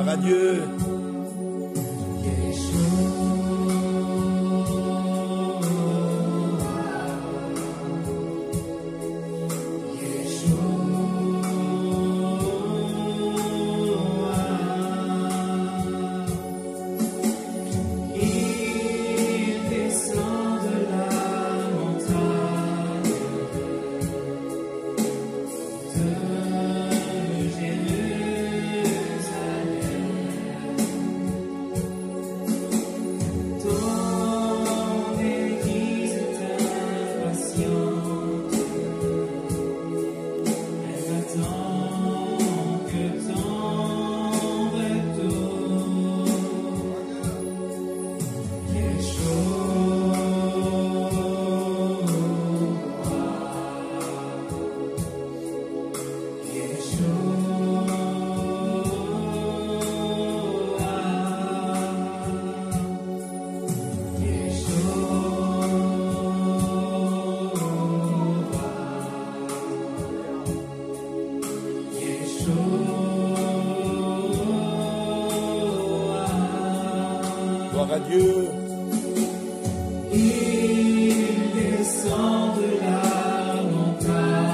Gloire à Dieu. Gloire à Dieu. Il descend de la montagne